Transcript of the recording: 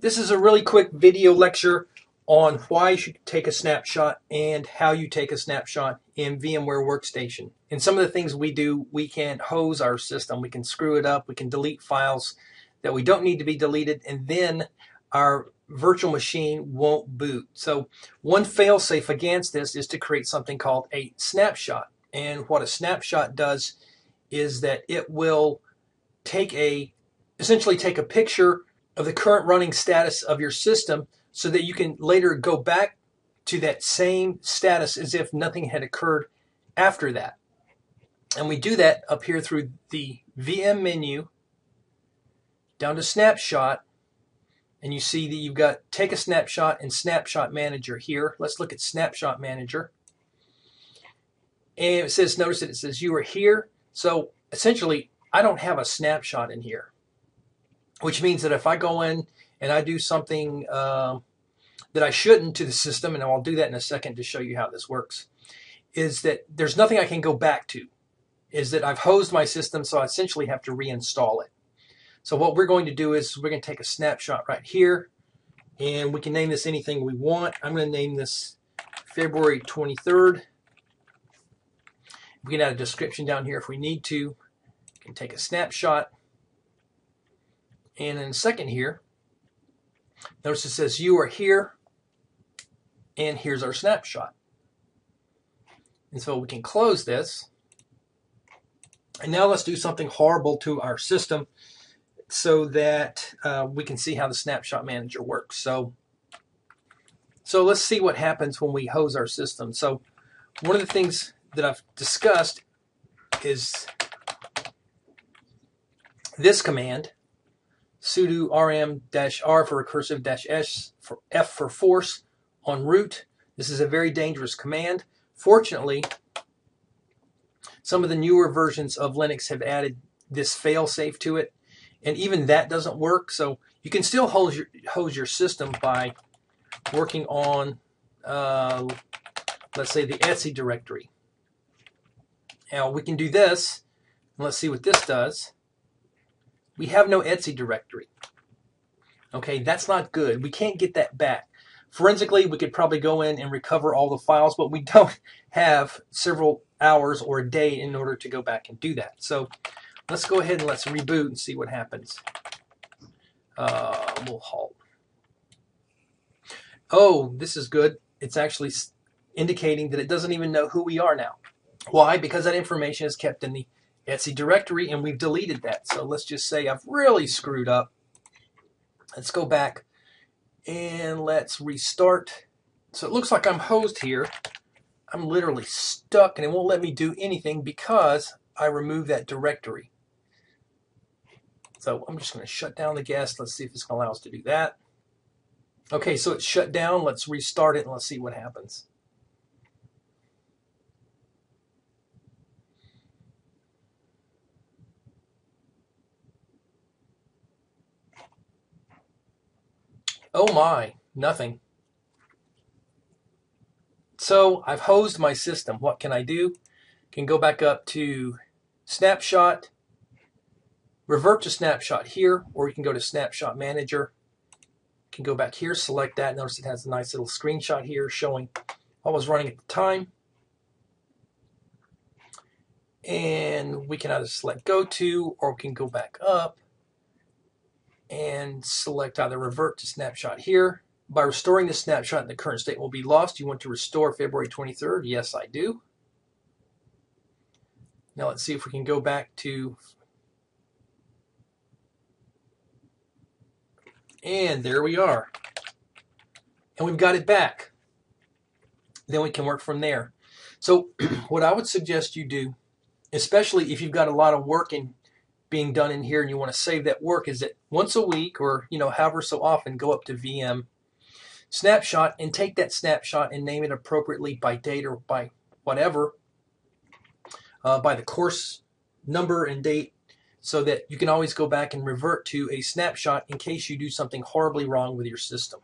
This is a really quick video lecture on why you should take a snapshot and how you take a snapshot in VMware Workstation. And some of the things we do, we can hose our system, we can screw it up, we can delete files that we don't need to be deleted, and then our virtual machine won't boot. So one failsafe against this is to create something called a snapshot. And what a snapshot does is that it will take a essentially take a picture of the current running status of your system so that you can later go back to that same status as if nothing had occurred after that. And we do that up here through the VM menu down to snapshot and you see that you've got take a snapshot and snapshot manager here. Let's look at snapshot manager. And it says, notice that it says you are here. So essentially, I don't have a snapshot in here which means that if I go in and I do something uh, that I shouldn't to the system, and I'll do that in a second to show you how this works, is that there's nothing I can go back to. Is that I've hosed my system, so I essentially have to reinstall it. So what we're going to do is we're going to take a snapshot right here, and we can name this anything we want. I'm going to name this February 23rd. We can add a description down here if we need to. We can take a snapshot. And in a second here, notice it says you are here, and here's our snapshot. And so we can close this. And now let's do something horrible to our system so that uh, we can see how the snapshot manager works. So, so let's see what happens when we hose our system. So one of the things that I've discussed is this command sudo rm-r for recursive-s for f for force on root. This is a very dangerous command. Fortunately, some of the newer versions of Linux have added this fail-safe to it, and even that doesn't work. So you can still hose your, hose your system by working on, uh, let's say, the etc directory. Now we can do this, let's see what this does we have no etc directory. Okay, that's not good. We can't get that back. Forensically, we could probably go in and recover all the files, but we don't have several hours or a day in order to go back and do that. So let's go ahead and let's reboot and see what happens. Uh, we'll halt. Oh, this is good. It's actually indicating that it doesn't even know who we are now. Why? Because that information is kept in the etc directory and we've deleted that. So let's just say I've really screwed up. Let's go back and let's restart. So it looks like I'm hosed here. I'm literally stuck and it won't let me do anything because I removed that directory. So I'm just going to shut down the guest. Let's see if it's going to allow us to do that. Okay, so it's shut down. Let's restart it and let's see what happens. Oh my, nothing. So I've hosed my system. What can I do? Can go back up to snapshot, revert to snapshot here, or you can go to snapshot manager. Can go back here, select that. Notice it has a nice little screenshot here showing what was running at the time. And we can either select go to, or we can go back up and select either revert to snapshot here. By restoring the snapshot, the current state will be lost. You want to restore February 23rd? Yes, I do. Now let's see if we can go back to, and there we are. And we've got it back. Then we can work from there. So what I would suggest you do, especially if you've got a lot of work in being done in here and you want to save that work is that once a week or you know however so often go up to VM snapshot and take that snapshot and name it appropriately by date or by whatever uh, by the course number and date so that you can always go back and revert to a snapshot in case you do something horribly wrong with your system.